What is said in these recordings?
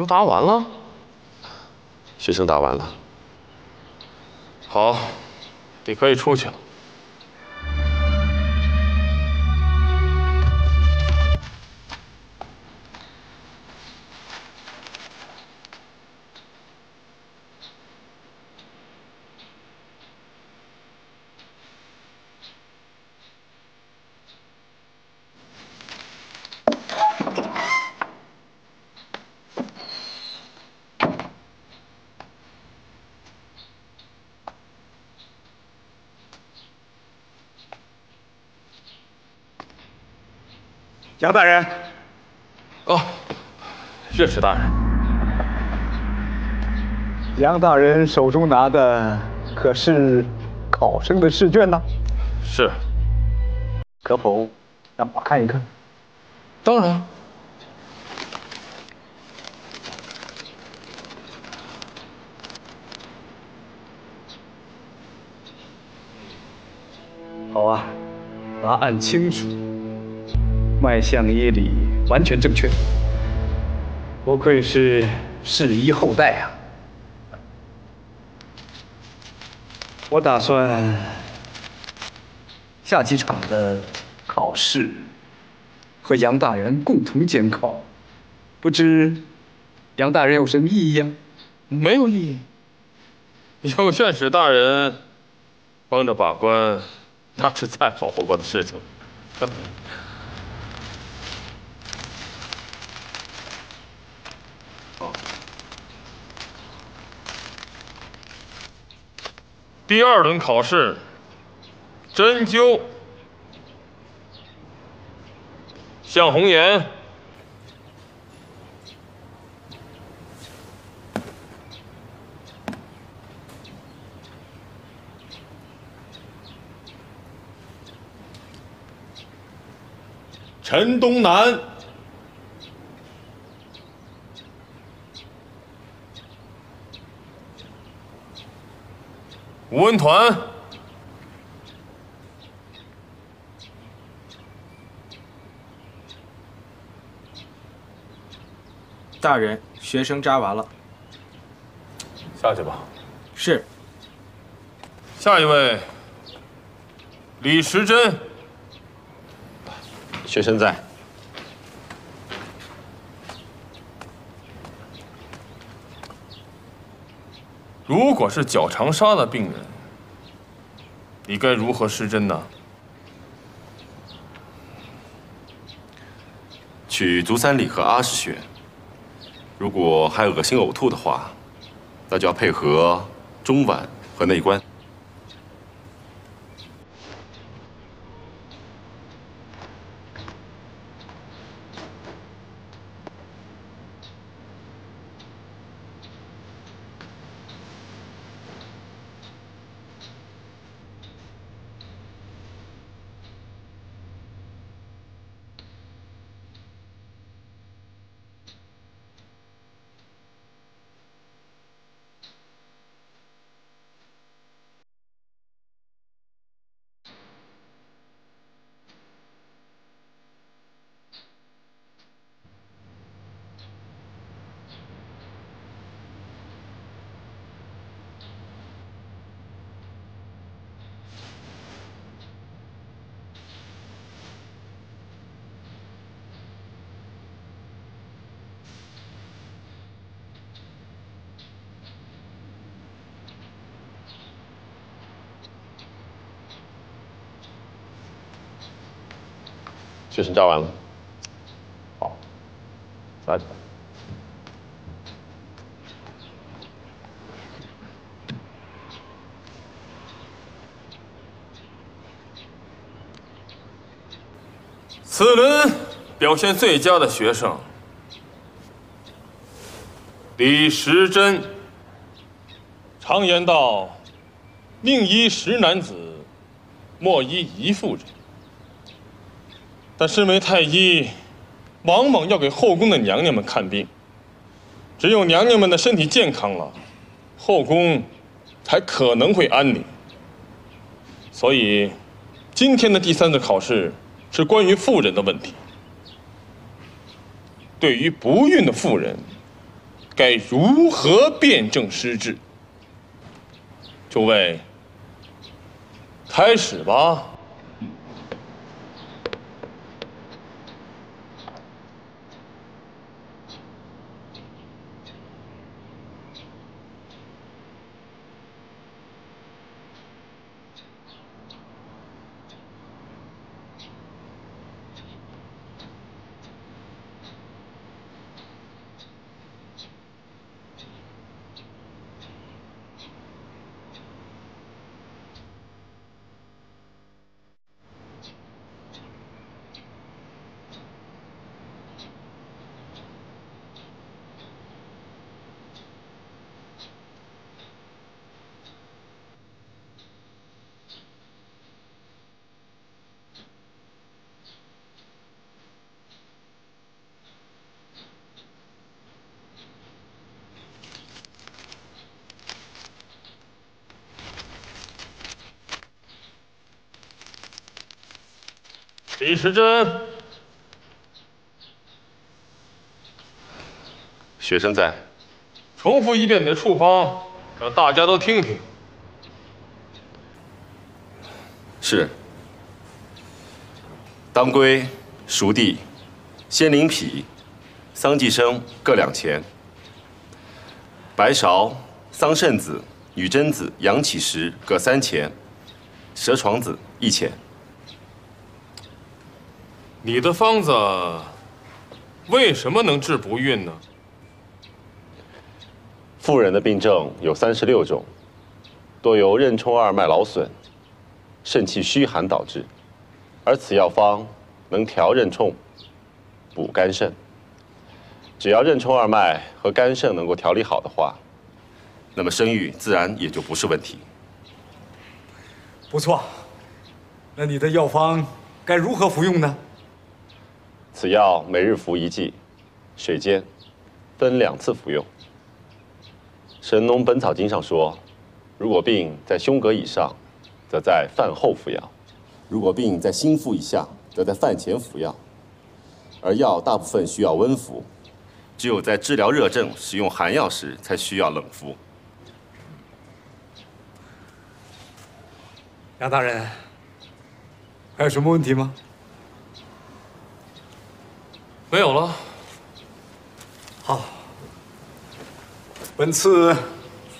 都答完了。学生答完了。好，你可以出去了。杨大人，哦，岳池大人，杨大人手中拿的可是考生的试卷呢？是，可否让我看一看？当然。好啊，答案清楚。脉象医理完全正确，不愧是世医后代啊！我打算下几场的考试和杨大人共同监考，不知杨大人有什么异议啊？没有异议。有县史大人帮着把关，那是再好不过的事情。第二轮考试，针灸，向红颜，陈东南。吴文团，大人，学生扎完了，下去吧。是。下一位，李时珍，学生在。如果是脚长沙的病人，你该如何施针呢？取足三里和阿是穴。如果还恶心呕吐的话，那就要配合中脘和内关。学生扎完了，好，来。此轮表现最佳的学生，李时珍。常言道：“宁依十男子，莫依一妇人。”但身为太医，往往要给后宫的娘娘们看病。只有娘娘们的身体健康了，后宫才可能会安宁。所以，今天的第三次考试是关于妇人的问题。对于不孕的妇人，该如何辨证施治？诸位，开始吧。李时珍，学生在。重复一遍你的处方，让大家都听听。是。当归、熟地、鲜灵脾、桑寄生各两钱。白芍、桑葚子、女贞子、羊起石各三钱。蛇床子一钱。你的方子为什么能治不孕呢？妇人的病症有三十六种，多由任冲二脉劳损、肾气虚寒导致，而此药方能调任冲、补肝肾。只要任冲二脉和肝肾能够调理好的话，那么生育自然也就不是问题。不错，那你的药方该如何服用呢？此药每日服一剂，水煎，分两次服用。《神农本草经》上说，如果病在胸膈以上，则在饭后服药；如果病在心腹以下，则在饭前服药。而药大部分需要温服，只有在治疗热症使用寒药时，才需要冷服。杨大人，还有什么问题吗？没有了。好。本次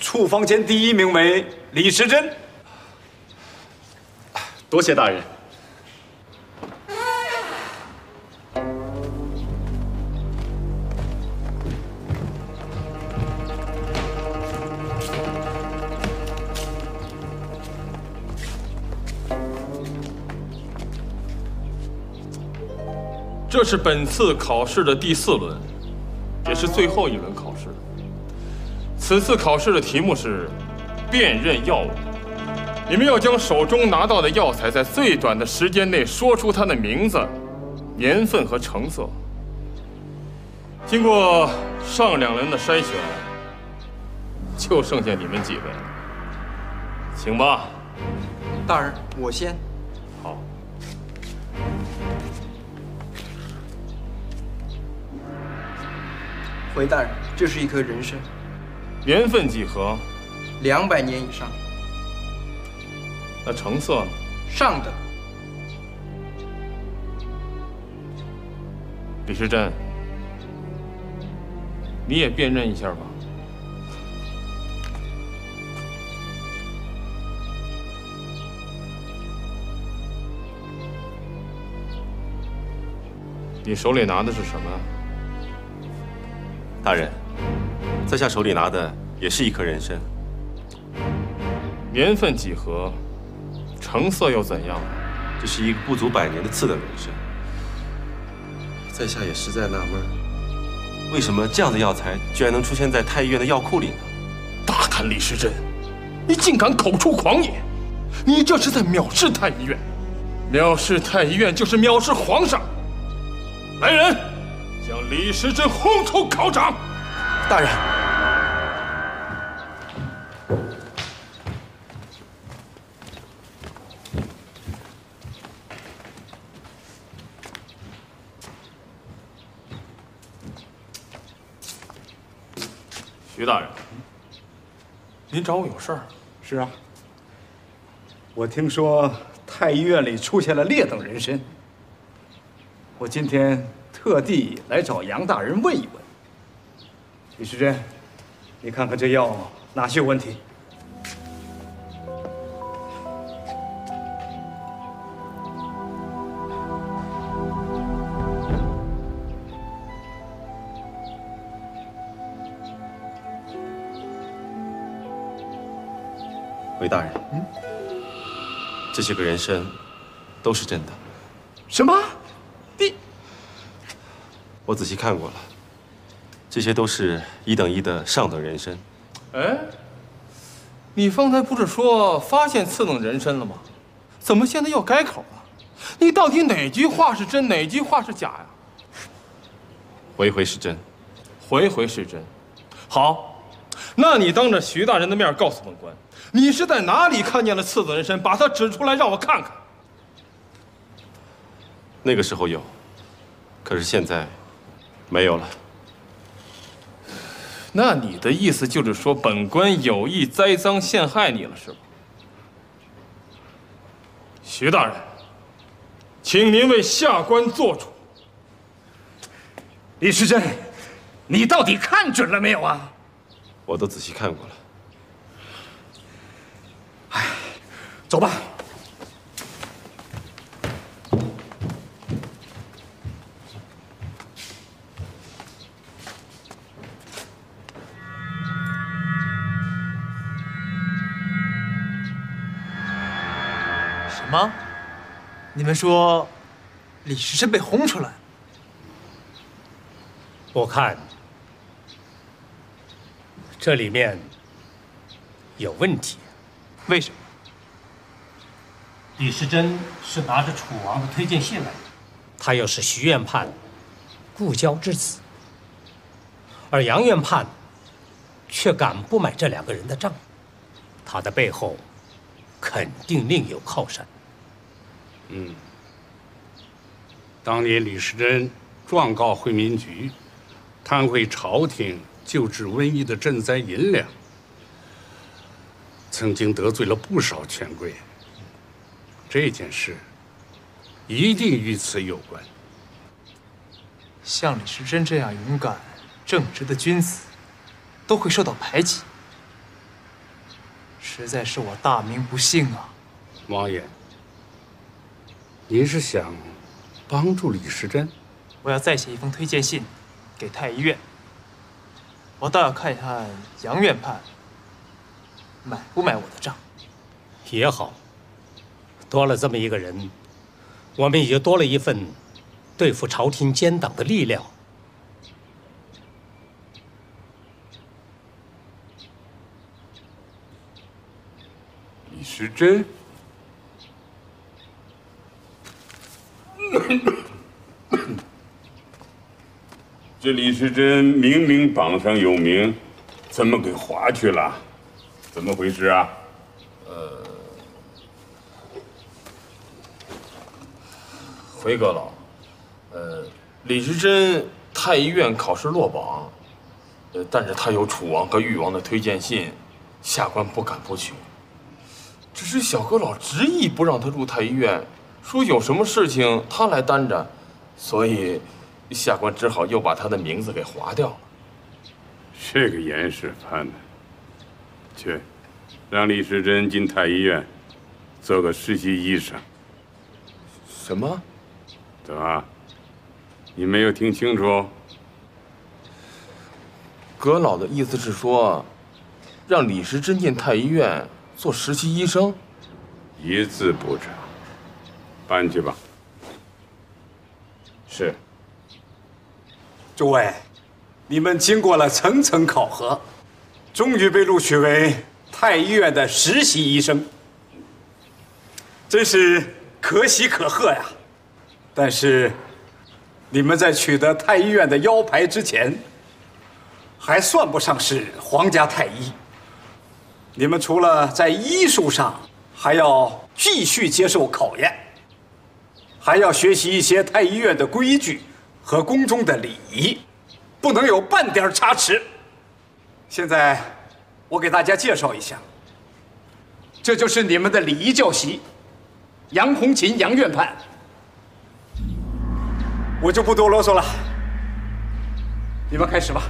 处方间第一名为李时珍，多谢大人。这是本次考试的第四轮，也是最后一轮考试。此次考试的题目是辨认药物，你们要将手中拿到的药材在最短的时间内说出它的名字、年份和成色。经过上两轮的筛选，就剩下你们几位了，请吧。大人，我先。回大人，这是一颗人参。年份几何？两百年以上。那成色呢？上等。李时珍，你也辨认一下吧。你手里拿的是什么？大人。在下手里拿的也是一颗人参，年份几何，成色又怎样？这是一个不足百年的次等人参。在下也实在纳闷，为什么这样的药材居然能出现在太医院的药库里呢？大胆李时珍，你竟敢口出狂言！你这是在藐视太医院，藐视太医院就是藐视皇上。来人，将李时珍轰出考场！大人。徐大人，您找我有事儿？是啊，我听说太医院里出现了劣等人参，我今天特地来找杨大人问一问。李时珍，你看看这药哪些有问题？韦大人，这些个人参都是真的，什么？你我仔细看过了，这些都是一等一的上等人参。哎，你方才不是说发现次等人参了吗？怎么现在又改口了？你到底哪句话是真，哪句话是假呀？回回是真，回回是真。好，那你当着徐大人的面告诉本官，你是在哪里看见了次等人参？把它指出来让我看看。那个时候有，可是现在没有了。那你的意思就是说，本官有意栽赃陷害你了，是吧？徐大人，请您为下官做主。李时珍，你到底看准了没有啊？我都仔细看过了。哎走吧。什么？你们说李时珍被轰出来？我看这里面有问题。为什么？李时珍是拿着楚王的推荐信来的，他又是徐院判故交之子，而杨院判却敢不买这两个人的账，他的背后肯定另有靠山。嗯，当年李时珍状告惠民局，贪贿朝廷救治瘟疫的赈灾银两，曾经得罪了不少权贵。这件事一定与此有关。像李时珍这样勇敢、正直的君子，都会受到排挤，实在是我大明不幸啊！王爷，您是想帮助李时珍？我要再写一封推荐信给太医院，我倒要看一看杨院判买不买我的账。也好，多了这么一个人，我们也就多了一份对付朝廷奸党的力量。李时珍，这李时珍明明榜上有名，怎么给划去了？怎么回事啊？呃回阁老，呃，李时珍太医院考试落榜，呃，但是他有楚王和誉王的推荐信，下官不敢不去。只是小阁老执意不让他入太医院，说有什么事情他来担着，所以下官只好又把他的名字给划掉了。这个严世蕃呢，去，让李时珍进太医院，做个实习医生。什么？怎么？你没有听清楚？阁老的意思是说，让李时珍进太医院做实习医生？一字不差。搬去吧。是。诸位，你们经过了层层考核，终于被录取为太医院的实习医生，真是可喜可贺呀！但是，你们在取得太医院的腰牌之前，还算不上是皇家太医。你们除了在医术上，还要继续接受考验，还要学习一些太医院的规矩和宫中的礼仪，不能有半点差池。现在，我给大家介绍一下，这就是你们的礼仪教习，杨红琴、杨院判。我就不多啰嗦了，你们开始吧。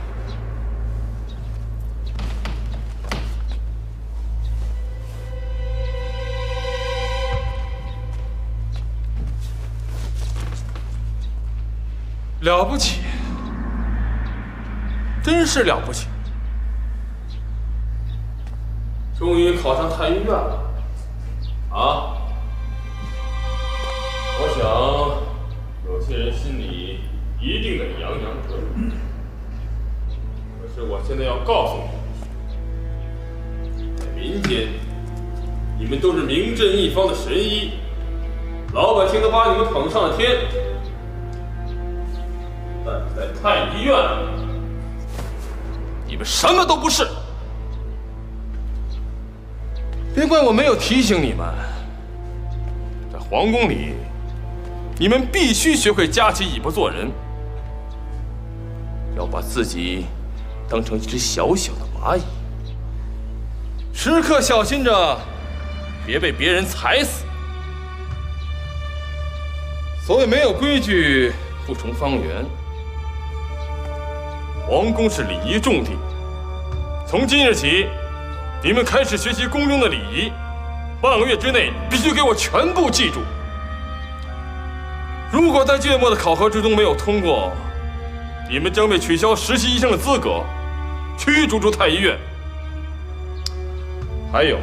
了不起，真是了不起！终于考上太医院了，啊！我想有些人心里一定得洋洋得意。可是我现在要告诉你，在民间，你们都是名震一方的神医，老百姓都把你们捧上了天。但是在太医院，你们什么都不是。别怪我没有提醒你们，在皇宫里，你们必须学会夹起尾巴做人，要把自己当成一只小小的蚂蚁，时刻小心着，别被别人踩死。所谓没有规矩，不成方圆。皇宫是礼仪重地，从今日起，你们开始学习宫中的礼仪，半个月之内必须给我全部记住。如果在届末的考核之中没有通过，你们将被取消实习医生的资格，驱逐出太医院。还有，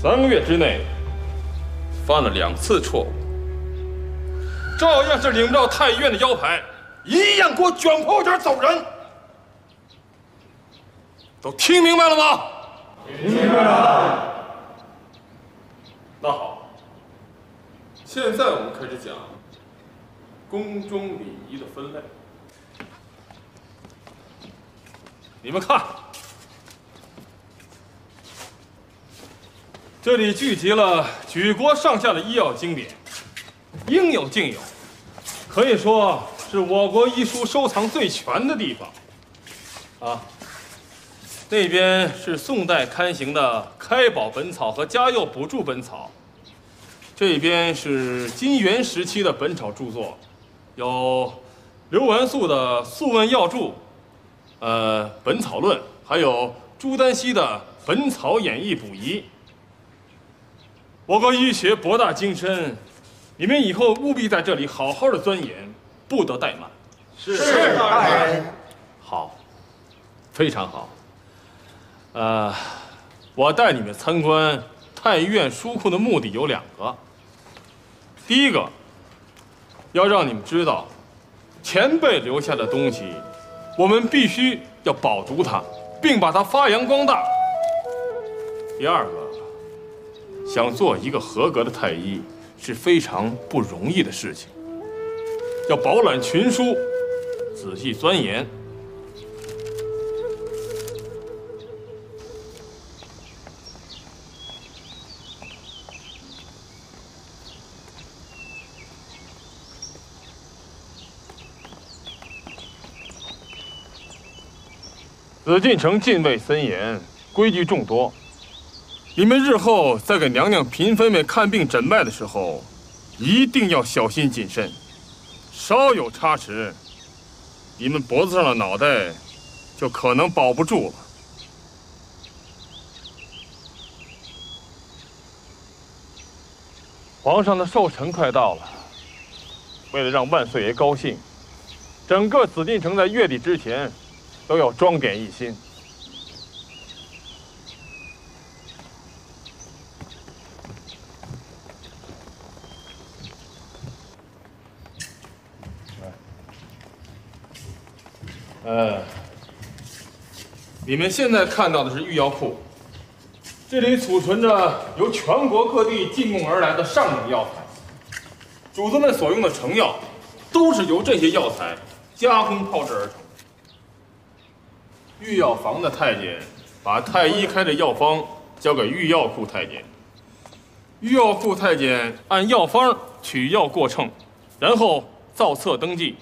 三个月之内犯了两次错误，照样是领不到太医院的腰牌。一样给我卷铺盖走人！都听明白了吗？听明白了。那好，现在我们开始讲宫中礼仪的分类。你们看，这里聚集了举国上下的医药经典，应有尽有，可以说。是我国医书收藏最全的地方，啊，那边是宋代刊行的《开宝本草》和《嘉佑补助本草》，这边是金元时期的本草著作，有刘完素的《素问要注》，呃，《本草论》，还有朱丹溪的《本草演义补遗》。我国医学博大精深，你们以后务必在这里好好的钻研。不得怠慢。是大人。好，非常好。呃，我带你们参观太医院书库的目的有两个。第一个，要让你们知道前辈留下的东西，我们必须要保住它，并把它发扬光大。第二个，想做一个合格的太医是非常不容易的事情。要饱览群书，仔细钻研。紫禁城禁卫森严，规矩众多。你们日后在给娘娘、嫔妃们看病诊脉的时候，一定要小心谨慎。稍有差池，你们脖子上的脑袋就可能保不住了。皇上的寿辰快到了，为了让万岁爷高兴，整个紫禁城在月底之前都要装点一新。呃，你们现在看到的是御药库，这里储存着由全国各地进贡而来的上等药材，主子们所用的成药都是由这些药材加工炮制而成。御药房的太监把太医开的药方交给御药库太监，御药库太监按药方取药过秤，然后造册登记。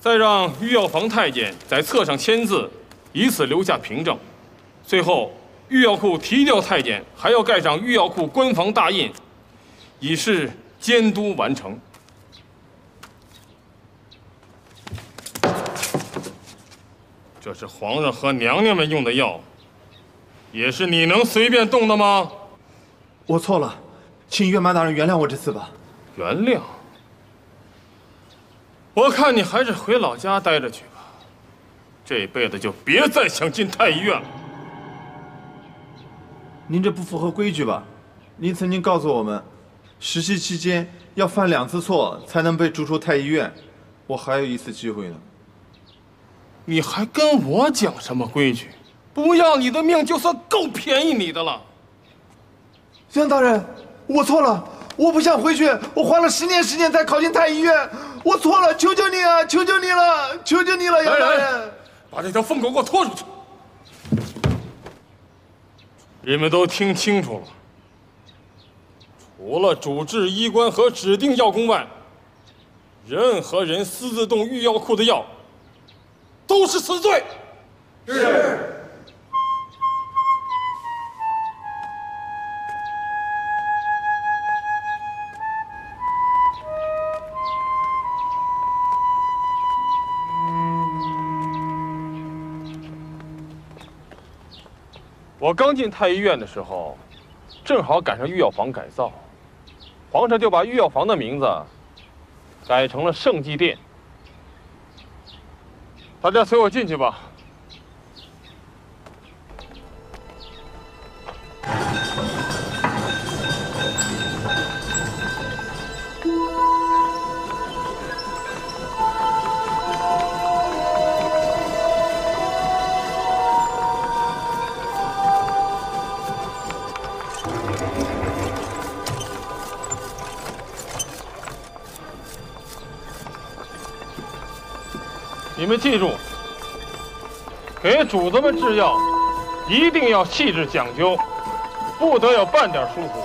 再让御药房太监在册上签字，以此留下凭证。最后，御药库提调太监，还要盖上御药库官房大印，以示监督完成。这是皇上和娘娘们用的药，也是你能随便动的吗？我错了，请月满大人原谅我这次吧。原谅？我看你还是回老家待着去吧，这辈子就别再想进太医院了。您这不符合规矩吧？您曾经告诉我们，实习期间要犯两次错才能被逐出太医院，我还有一次机会呢。你还跟我讲什么规矩？不要你的命就算够便宜你的了。江大人，我错了，我不想回去。我花了十年时间才考进太医院，我错了，求求你啊，求求你了，求求你了，杨大人，把这条疯狗给我拖出去！你们都听清楚了，除了主治医官和指定药工外，任何人私自动御药库的药，都是死罪。是。我刚进太医院的时候，正好赶上御药房改造，皇上就把御药房的名字改成了圣济殿。大家随我进去吧。记住，给主子们制药，一定要细致讲究，不得有半点疏忽。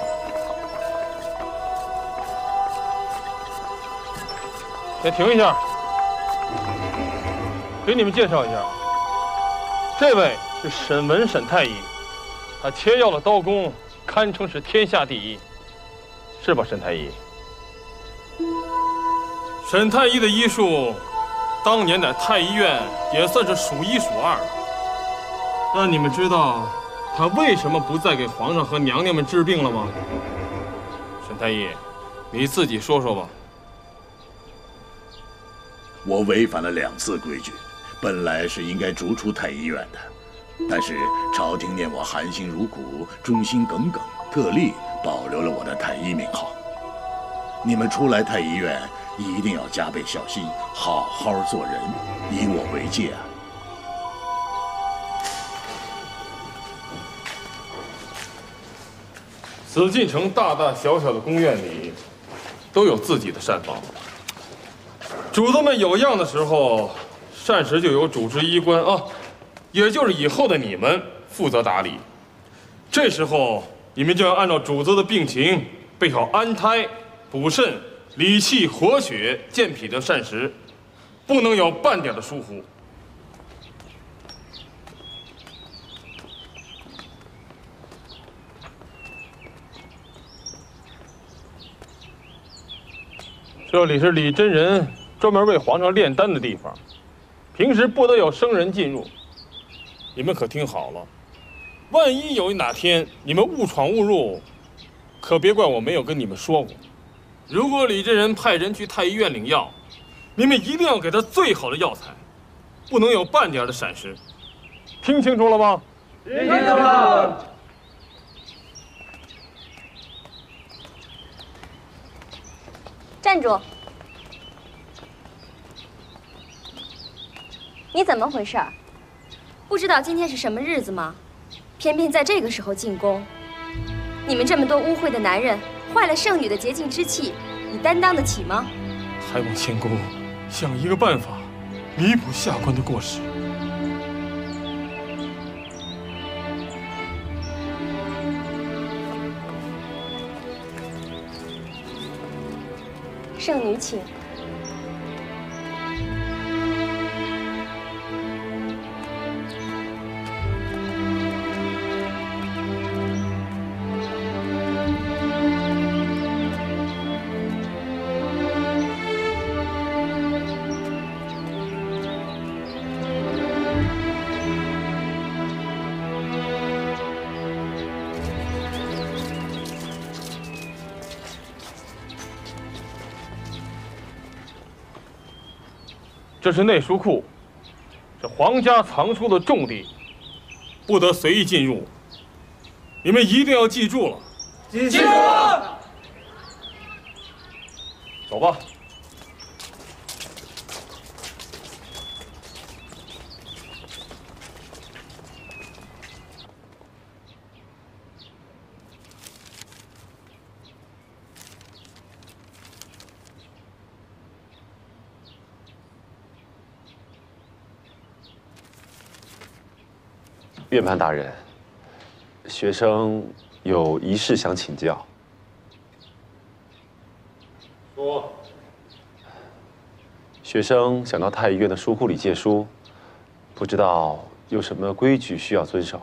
先停一下，给你们介绍一下，这位是沈文沈太医，他切药的刀工堪称是天下第一，是吧，沈太医？沈太医的医术。当年在太医院也算是数一数二了。那你们知道他为什么不再给皇上和娘娘们治病了吗？沈太医，你自己说说吧。我违反了两次规矩，本来是应该逐出太医院的，但是朝廷念我含辛茹苦、忠心耿耿，特例保留了我的太医名号。你们初来太医院。一定要加倍小心，好好做人，以我为戒啊！紫禁城大大小小的宫院里，都有自己的膳房。主子们有恙的时候，膳食就由主治医官啊，也就是以后的你们负责打理。这时候，你们就要按照主子的病情，备好安胎、补肾。理气活血、健脾的膳食，不能有半点的疏忽。这里是李真人专门为皇上炼丹的地方，平时不得有生人进入。你们可听好了，万一有哪天你们误闯误入，可别怪我没有跟你们说过。如果李真人派人去太医院领药，你们一定要给他最好的药材，不能有半点的闪失。听清楚了吗？听清楚了。站住！你怎么回事？不知道今天是什么日子吗？偏偏在这个时候进宫。你们这么多污秽的男人！坏了圣女的洁净之气，你担当得起吗？还望仙姑想一个办法，弥补下官的过失。圣女，请。这是内书库，是皇家藏书的重地，不得随意进入。你们一定要记住了。记住了。走吧。院判大人，学生有一事想请教。说。学生想到太医院的书库里借书，不知道有什么规矩需要遵守。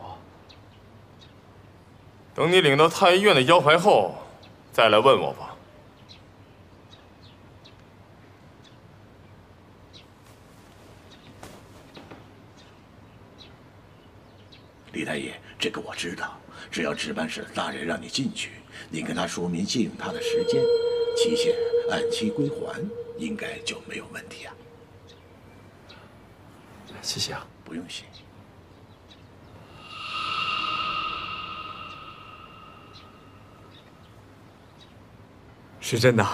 等你领到太医院的腰牌后，再来问我吧。李大爷，这个我知道，只要值班室的大人让你进去，你跟他说明借用他的时间，期限按期归还，应该就没有问题啊。谢谢啊，不用谢。时珍呐，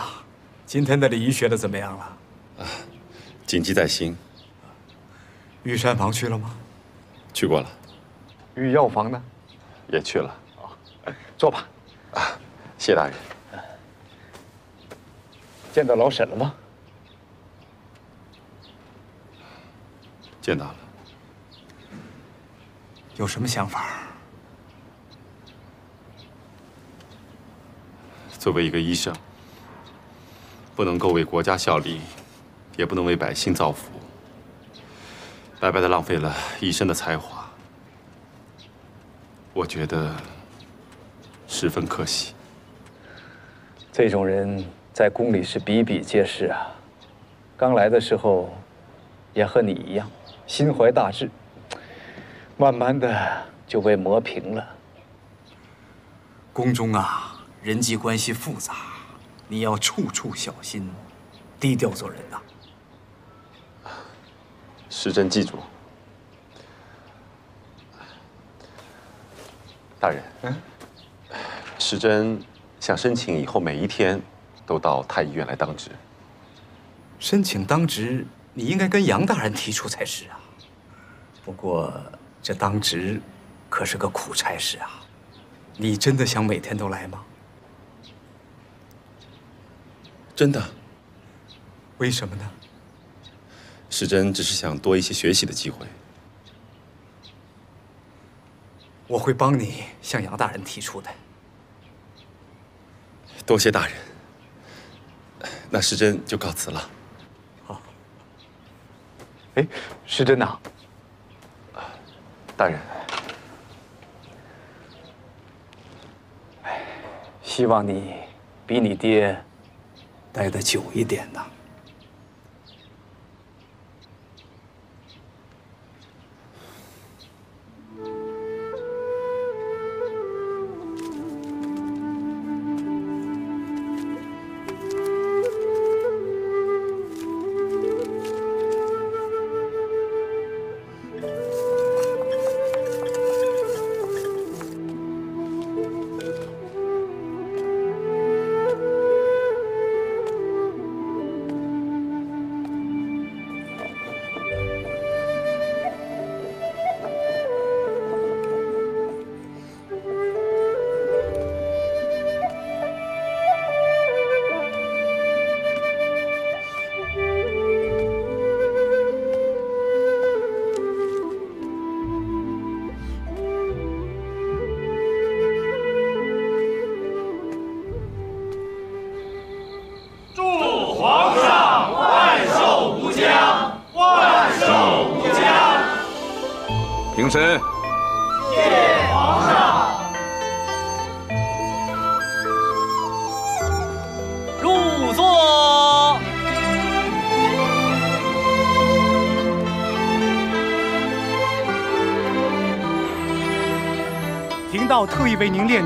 今天的礼仪学的怎么样了？啊，谨记在心。御膳房去了吗？去过了。御药房呢？也去了。坐吧。啊，谢大人。见到老沈了吗？见到了。有什么想法？作为一个医生，不能够为国家效力，也不能为百姓造福，白白的浪费了一生的才华。我觉得十分可惜。这种人在宫里是比比皆是啊。刚来的时候，也和你一样，心怀大志，慢慢的就被磨平了。宫中啊，人际关系复杂，你要处处小心，低调做人呐。时珍记住。大人，嗯，时珍想申请以后每一天都到太医院来当值。申请当值，你应该跟杨大人提出才是啊。不过这当值可是个苦差事啊。你真的想每天都来吗？真的。为什么呢？时珍只是想多一些学习的机会。我会帮你向杨大人提出的。多谢大人。那时珍就告辞了。好。哎，时珍呐，大人，希望你比你爹待得久一点呐。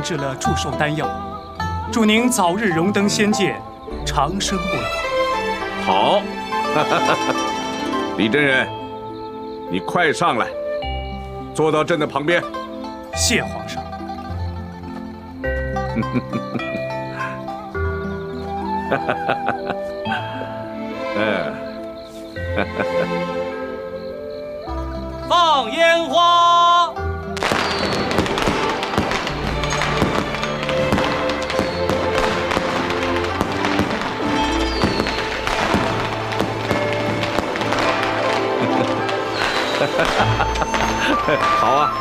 制了祝寿丹药，祝您早日荣登仙界，长生不老。好。李真人，你快上来，坐到朕的旁边。谢皇上。嗯，放烟花。好啊！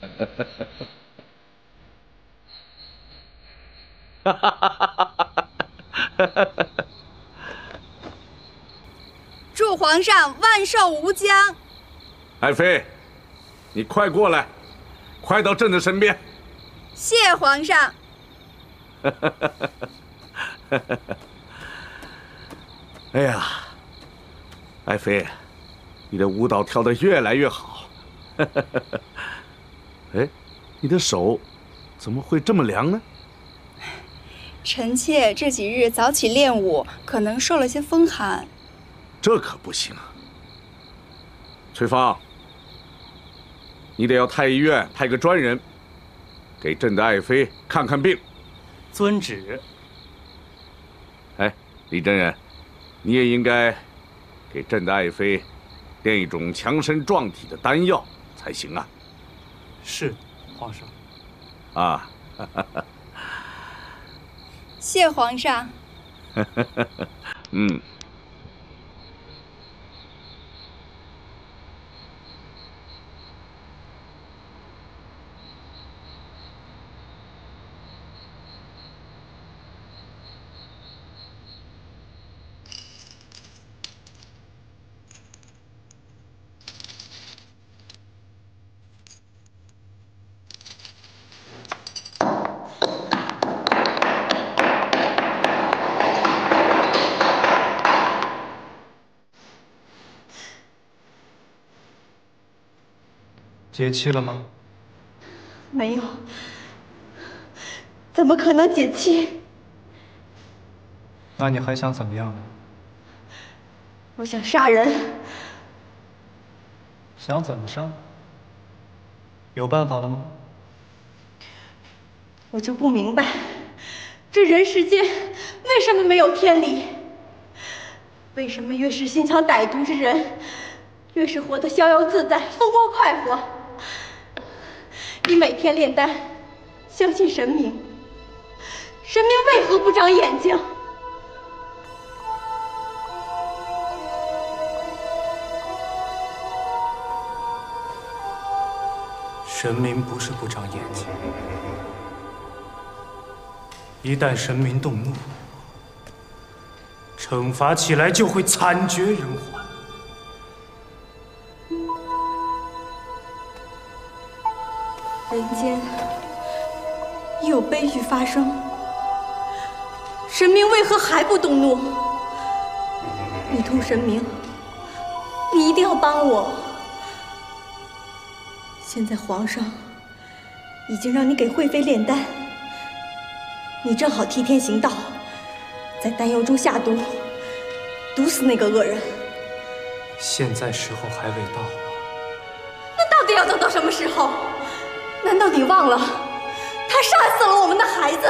哈哈哈哈哈！祝皇上万寿无疆。爱妃，你快过来，快到朕的身边。谢皇上。哈哈哈哈哈！哎呀，爱妃，你的舞蹈跳得越来越好。哈哈哈哈！哎，你的手怎么会这么凉呢？臣妾这几日早起练武，可能受了些风寒。这可不行啊！翠芳，你得要太医院派个专人，给朕的爱妃看看病。遵旨。哎，李真人，你也应该给朕的爱妃炼一种强身壮体的丹药才行啊。是，皇上。啊。谢皇上。嗯。解气了吗？没有，怎么可能解气？那你还想怎么样呢？我想杀人。想怎么杀？有办法了吗？我就不明白，这人世间为什么没有天理？为什么越是心肠歹毒之人，越是活得逍遥自在、风光快活？你每天炼丹，相信神明，神明为何不长眼睛？神明不是不长眼睛，一旦神明动怒，惩罚起来就会惨绝人寰。人间有悲剧发生，神明为何还不动怒？你通神明，你一定要帮我。现在皇上已经让你给惠妃炼丹，你正好替天行道，在丹药中下毒，毒死那个恶人。现在时候还未到，那到底要等到什么时候？难道你忘了，他杀死了我们的孩子？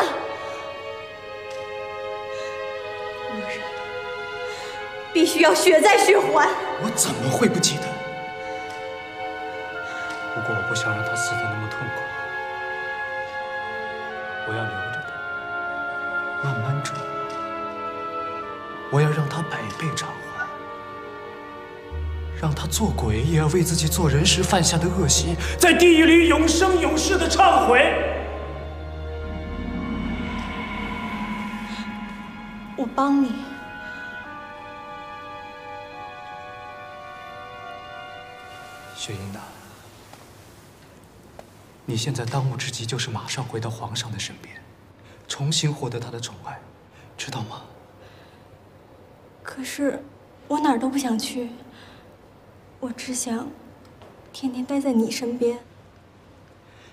恶人必须要血债血还。我怎么会不记得？不过我不想让他死的那么痛苦，我要留着他，慢慢治。我要让他百倍偿还，让他做鬼也要为自己做人时犯下的恶习，在地狱里永生永世的忏悔。我帮你。雪英呐，你现在当务之急就是马上回到皇上的身边，重新获得他的宠爱，知道吗？可是我哪儿都不想去，我只想天天待在你身边。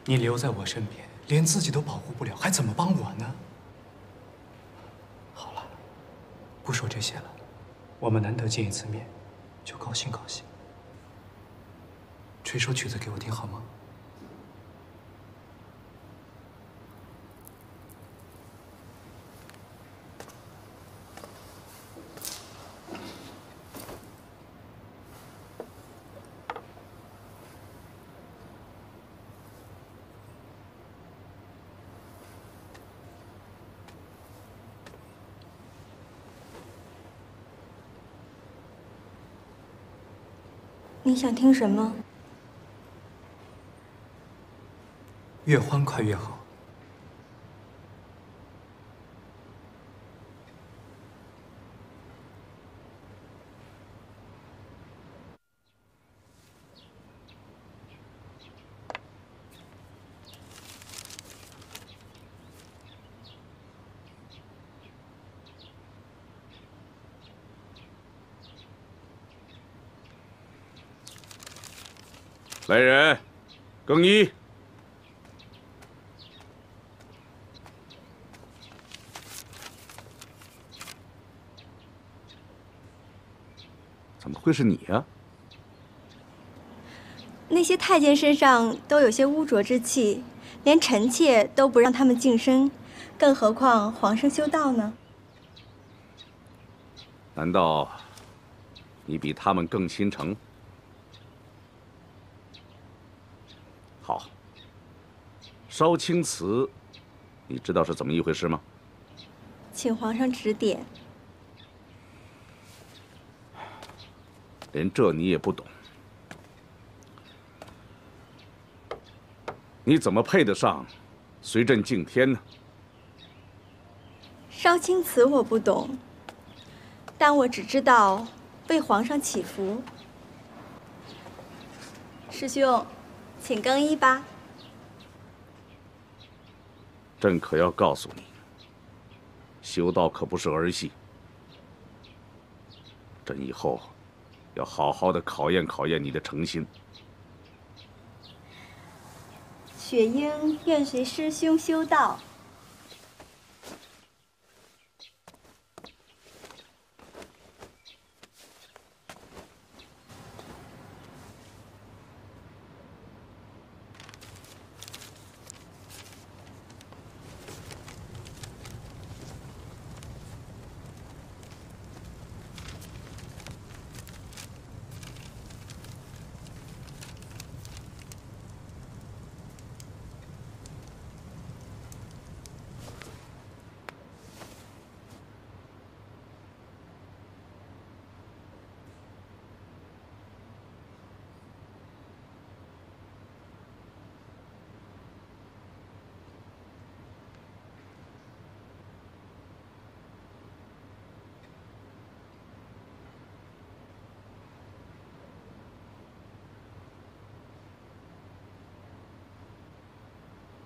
你留在我身边，连自己都保护不了，还怎么帮我呢？好了，不说这些了，我们难得见一次面，就高兴高兴。吹首曲子给我听好吗？你想听什么？越欢快越好。来人，更衣。怎么会是你呀、那些太监身上都有些污浊之气，连臣妾都不让他们净身，更何况皇上修道呢？难道你比他们更心诚？好，烧青瓷，你知道是怎么一回事吗？请皇上指点。连这你也不懂，你怎么配得上随朕敬天呢？烧青瓷我不懂，但我只知道为皇上祈福。师兄，请更衣吧。朕可要告诉你，修道可不是儿戏。朕以后要好好的考验考验你的诚心。雪鹰愿随师兄修道。